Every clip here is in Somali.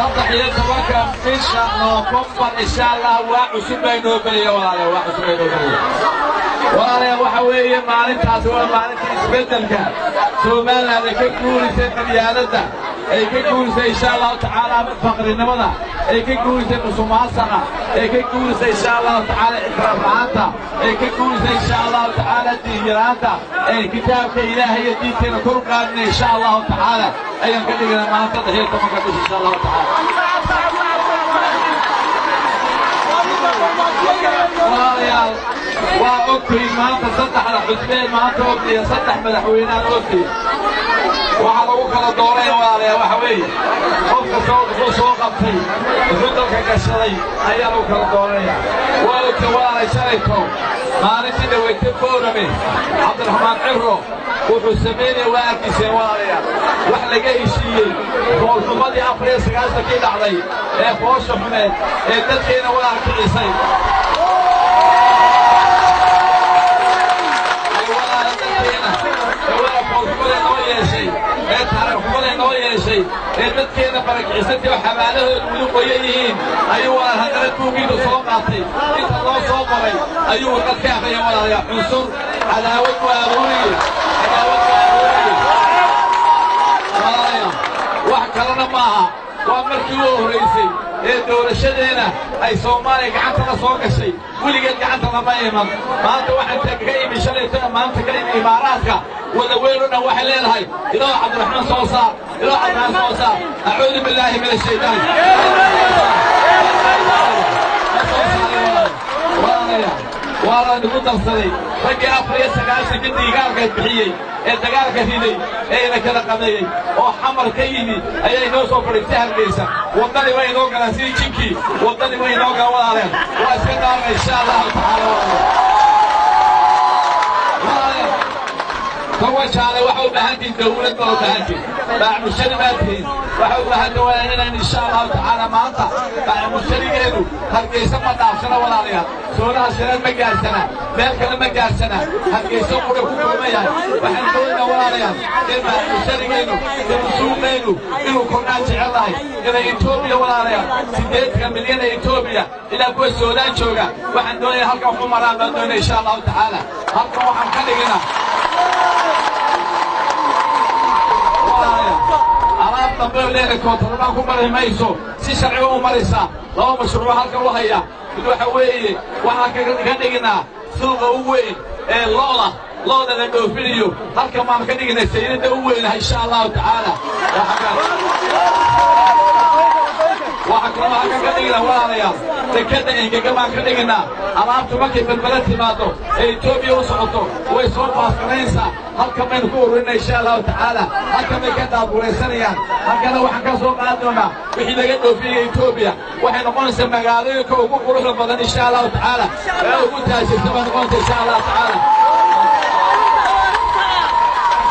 saddex iyo tobanka bisha waa maalintii isbeddelka somaliland ay ka guurisay qabyaaladda ay ka guurisay insha allahu tacaala faqrinimada? Ay ka guurisay musuqmaasuqa ay ka guurisay insha allahu tacaala ikraam la'aanta ay ka guurisay insha allahu tacaala diinyaraanta ay kitaabka ilaahay iyo diinteena kor u qaadinay insha allahu tacaala? Ayaan ka dhiganaa maalinta saddex iyo tobanka bisha insha allahu tacaala walaalayaal waa ogtihiin maanta saddexda xusbeen maanta ogtiya saddex madaxweynaan ogtihiin waxaa lagu kala dooraya walaalayaal waxa weeye. Qofka wuxuu soo qabtay wuxuu dalka gashaday ayaa lagu kala dooranaya waa ogta walaalay shalayto maalintii dhaweyta foorame cabdiraxmaan ciro wuxuu samaynaya waa arkiseen walaalayaal. Wax laga heshiiyey foolxumadii afar iyo sagaasankii dhacday ee foosha xumeed ee dadkeena walaal kicisay ee dadkeena barakicisantay oo xabaalahooda weli qoyan yihiin ayuu walaal haddana tuugiidu soo qaatay inta loo soo qoray ayuu warqad ka akriyay walaalayaa cunsur cadaawad waa aruuriye cadaawad waa aruuriye walaalayaa wax kalena maaha waa markii u horraysay ee doorashadeena ay soomaaliya gacantana soo gashay weligeed gacanta lama iman maanta waxaan ka imi shalaytana maanta ka imi imaaraadka wada weyn oo dhan waxay leedahay ilaahu cabdiraxmaan soo saar ilaahu cabdiraxmaan soo saar acuudu billaahi min ashaytaan waa la nagu darsaday. Raggii afar iyo sagaasankii diigaalka bixiyey ee dagaalka riday ee ina kala qadeeyey oo xamar ka yimi ayaa inoo soo fadhiistay hargeysa waddani way inoo galaan sidii jinkii waddani way inoo galaan. Walaaleen waa iska dhaarna insha allahu tacaala kawajaale waxa u baahan tihiin dawlad baa u baahan tihiin baamushari baa tihiin waxa u baahan waa inaan insha allahu tacaala maanta baamusharigeedu hargeysa ma dhaafsana walaalayaal soonaha sireed ma gaarsana meel kale ma gaarsana hargeysa qura ku kulma yahay waxaan doonaynaa walaalayaal in baamusharigeenu in suuqeenu inuu kordhaan jecel lahay inay etoobiya walaalayaal sideedka milyan ee etoobiya ilaa kuwa soodaan jooga waxaan doonaya halkan waxu maraan baan doonaya insha allahu tacaala halkan waxaan ka dhiginaa dambe oo leedahay koontarabaan ku mari mayso si sharciga u maraysaa laba mashruuc halkan u haya mid waxa weeye waxaan ka dhiginaa suuqa u weyn ee looda looda la dhoofinayo halkan baan ka dhiginay sayrada u weynaha insha allahu tacaala waxaa kaloo halkan ka dhiginaa walaalayaal dekadda engega baan ka dhiginaa alaabtu markay balbala timaado ee etoobiya u socoto way soo baasqanaysaa halkan baynu ku ururinaa insha allahu tacaala halkan bay ka daadguraysanayaan halkana waxaan ka soo qaadi doonaa wixii laga dhoofiyey etoobiya waxay noqonaysaa magaalooyinka ugu quruxda badan insha allahu tacaala ee ugu taajirta bay noqonaysaa insha allahu tacaala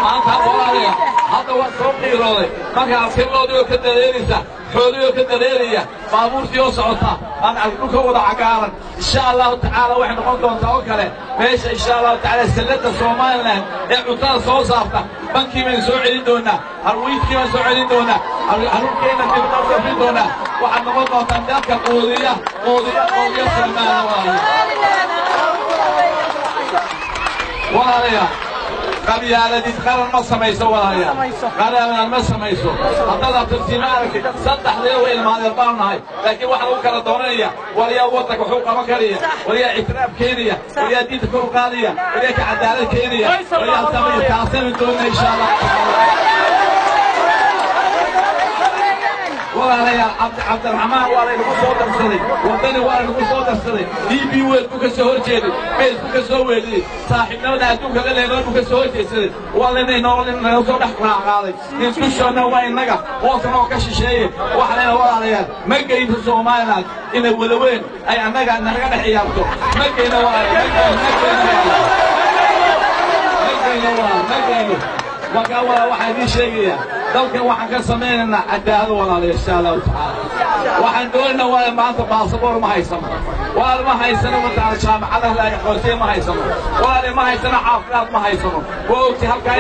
maanta walaalaya hadda waa soo qiirooday. Markaa arkiloodii oo ka dareeraysa xoolihii oo ka dareeraya baabuurtii oo socota aan dhulka wada cagaaran. Insha allahu tacaala waxay noqon doontaa oo kale meesha insha allahu tacaala salladda somalilan ee cuntada soo saarta bankii baynu soo celin doonaa harwiidkii baan soo celin doonaa haruurkeenna dibna u dhafin doonaa. Waxaad noqon doontaa dalka quudiya quudiya quudiya salmaana walaalayaa qabyaaladid qaran ma samayso walaalayaal qaran ma samayso haddaad abtirtiima aragtid saddexdee way ilmaadeen baan nahay laakiin waxaa lagu kala dooranaya waliyaa waddanka wuxuu qaban karaya waliyaa ictiraaf keenaya waliyaa diinta kor u qaadaya waliyaa ka cadaalad keenaya waliyaa samaya taasaynu doonina insha allah cabdiraxmaan waa laynagu soo darsaday waddani waa laynagu soo darsaday. D wel buu ka soo hor jeeday buu ka soo weeliyey saaxiibnimada adduunka la leedoon buu ka soo hor jeedsaday. Waa laynaynaga soo dhex raacaaday institutionna waa innaga hoosna oo ka shisheeye. Waxa layna walaalayaal ma geyno somaliland inay wadaweyn ay annaga naga dhex ciyaarto. Ma geyno walaalayaal ma geyno markaa walaa waxaan idiin sheegayaa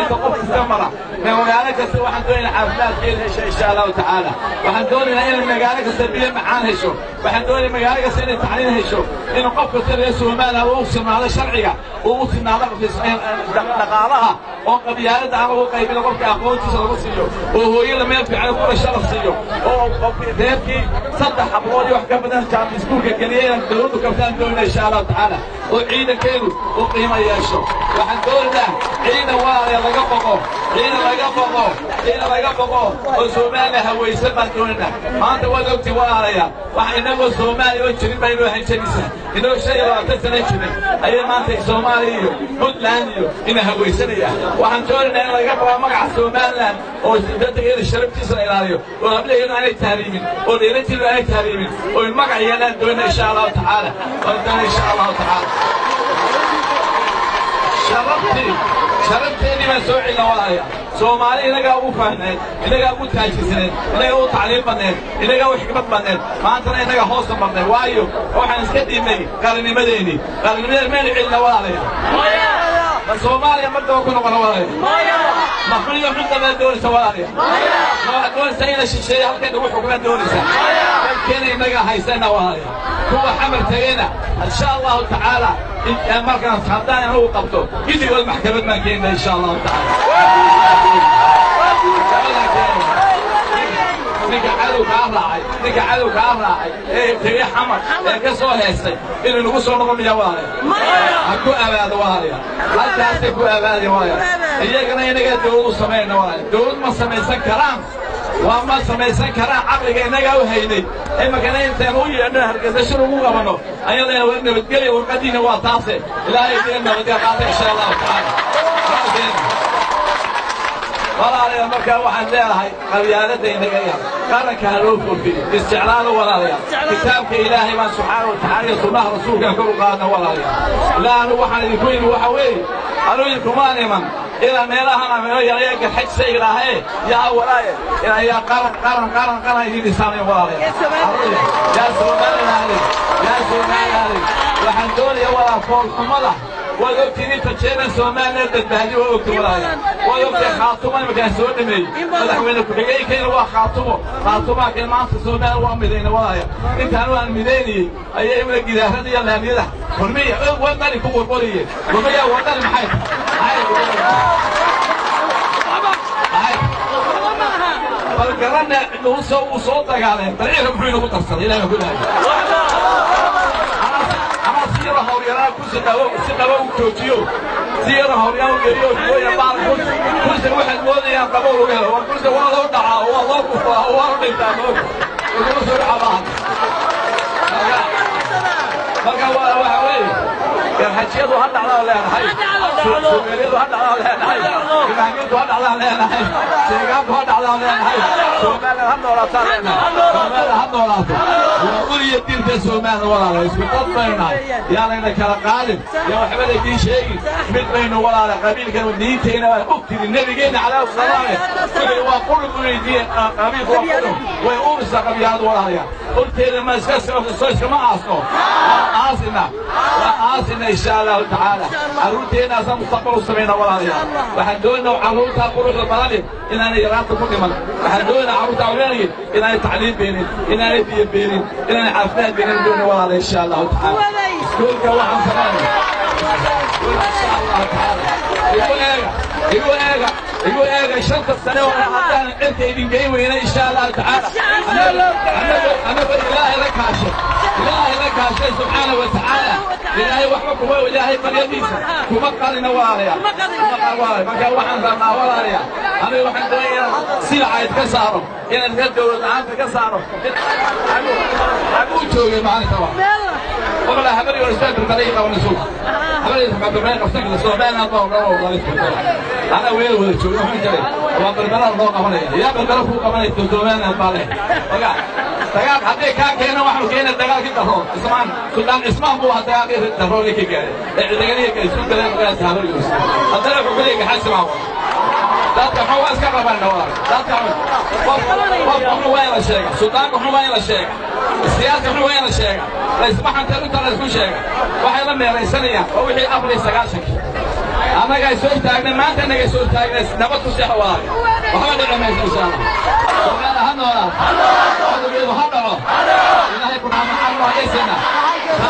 inta qof iska mara magaalo kasta waxaan doonaynaa caafimaadkeeda hesho insha allahu tacaala waxaan doonaynaa inay magaalo kasta biyo macaan hesho waxaan doonaynaa magaalo kasta inay tacliin hesho inuu qof kasta reer soomaaliya uu sinaado sharciga uu u sinaado dhaqaalaha ku dhasha la siiyo oo reerkii saddex hablood iyo wax ka badan jaamc iskuulka geliya inaan dowladdu kabtaan doonina insha allahu tacaala oo ciidankeenu uu qiimo yeesho waxaan doonaynaa ciidan walaalayaa laga boqo ciidan laga boqo ciidan laga boqo oo soomaaliya hawaysan baan doonaynaa maanta waad ogti walaalayaa waxa inagoo soomaaliya oo jirin baa inoo hanjanaysa inoo shan iyo labaatan sana jiray ayay maanta soomaaliya iyo puntland iyo ina hawaysanaya waxaan doonaynaa in laga boqo magaca somaliland oo dadkeeda sharaftiisa la ilaaliyo. Oo hablaheedu aanay tahriimin oo dheeranteedu aanay tahriimin oo in magac yeelaan doonaa insha allahu tacaala. Oo doona insha allahu tacaala. Sharafteedii baan soo celina walaalaya soomaali inagaa ugu faahneed inagaa ugu taajisneed inagaa ugu tacliim badneed inagaa ugu xikmad badneed maantana inaga hoosta marnay waayo waxaan iska dhiibnay qarannimadeennii qarannimadeena maynu celina walaalaya ma soomaaliya mar daba ku noqona walaalaya ma xun iyo xun dabaa doonaysa walaalaya ma waxaad doonaysaa ina shisheeya halkay nagu xukmaan doonaysaa dalkeena inaga haysana walaalaya kuwa xamar tegena insha allahu tacaala markaan haddaan anugu qabto gidigood maxkamad baan keenna insha allahu tacaala ninka cadow kaa raacay. Ninka cadow kaa raacay. Ee tegey xamar. Ee ka soo heestay inuu nagu soo noqon miyaa walaalaya ha ku abaado walaalaya halkaasay ku abaadaya walaalaya iyagana inagaa dowlad u samayna walaalaya dowlad ma samaysan karaan. Waa ma samaysan karaan caqliga innagaa u haynay imakana intaan u yeedho hargeysa ugu qabanno ayadana waa nabadgelya warqadiina waa taase. Ilaahay dina nabadgel qaata insha allahu tacaala. Walaalayaal markaa waxaan leedahay qabyaaladda inaga yar qaranka ha loo fofiyo isticlaalo walaalayaal kitaabka ilaahay baan subxaana wa tacaala iyo sunnaha rasuulkaan kor u qaadna walaalayaal ilaa anu waxaan idinku yidhi waxa weeye. Anuu idinkumaan iman. Ilaa meelahana meelo yaraya garxajsa idhaahe yaa walaaye. Yaa qaran qaran qaran qaran idin dhisaanayo walaalayaal yaa soomaalilaale yaa soomaalilaale waxaan doonaya walaa foolxumada waad ogtiin inta jeeran soomaaliya badbaadi waa ogta walaaya waad ogtay khaatumo imakaan soo dhameeyey madaxweyne ku-xigeenkayna waa khaatumo khaatumaa keen maanta soomaaliya waa midayna walaaya intaan waan midaynayey ayay imna gidaarada iyo laamiyada hormiya waa mali ku warwariyeen hormiya wadani maxay bal garanna uu soo dagaaleen dalciirka muxuu inagu darsaday ilahi baa ku dhahay qabo si qabo u joojiyo siyada hawryaraha u geliyo jooya baal kursi kursi waxaad moodayaan qabo lagu helo war kursi waa loo dhacaa waa loo kufaa waa loo dhintaa moog laguma soo dhacabaan marka garxajiyadu ha dhacdaa leenahay. Sumeeliyadu ha dhacdaa leenahay. Imaamiyadu ha dhacdaa leenahay. Sheegaanku ha dhacdaa leenahay. Soomaaliya ha noolaataa leenahay. soomaaliya ha noolaato. Waa uliya diinta soomaaliya walaala isku dad baynu nahay yaanayna kala qaadin yaa waxbada idiin sheegin mid baynu walaala qabiilkan diintayna waa ogtidi nebigeenna calaa salaame. Wixii waa qulub weydiiyeen? Qabiilku waa qulub. Way urisa qabyaaladu walaalaya horteeda ma iska soo iskama aasno waa aasina waa aasina insha allahu tacaala carruurteennaasaan mustaqbal u samayna walaalayaal waxaan doonaa carruurtaa quruxda badani inaanay yaraanta ku dhiman waxaan doonaa carruurta awleenaya inaanay tacliim beenin inaanay biyo beenin inaanay caafimaad beenin doona walaala insha allahu tacaala iskuulka waxaan samaynaya insha allahu tacaala igu eega igu eega igu eega shanta sane oo haddaan cirka idin geyn weyna insha allahu tacaala annaga ilaahay la kaashay ilaahay la kaashay subxaana wa tacaala kuwa ilaahay baryadiisa kuma qalina walaalayaa markaa waxaan rabnaa walaalayaa aniga waxaan doonaya inaan silacayd ka saaro inaan reer dowlad la'aanta ka saaro. Haguu joogay maalinka waa habari waristaankar dalay qabanisuul habariisa qabdamay qabsanka soomaalina doo dhanoo dhalisku ana weel wada joogno waxaan jiray. Waa balbalada loo qabanaya yaa balbala kuu qabanaysa soomaalina baa leh ogaa dagaal hadday kaa keenna waxaanu keena dagaalkii darroon ismaan suldaan ismaan buu ahaa dagaalkii darroon ka gaadhay ee ciidaganiiga isku daleen qoyaa sahabaryoos haddana wuxuu ku leeyahay xasimaa dadka xawaa iska qabaan dhawaaq dadka qofka xun waa in la sheega suldaanka xun waa in la sheega siyaaska xun waa in la sheega laysma xanteen inta la isku sheega waxay la meelaysanayaan oo wixii afar iyo sagaashanki annagaa soo taagnay maanta annagaa soo taagnay nabad ku seexa walaal waxba dhici maysa inshaa allah 好了，好了，好了，好了，你那些困难，好了，解决了。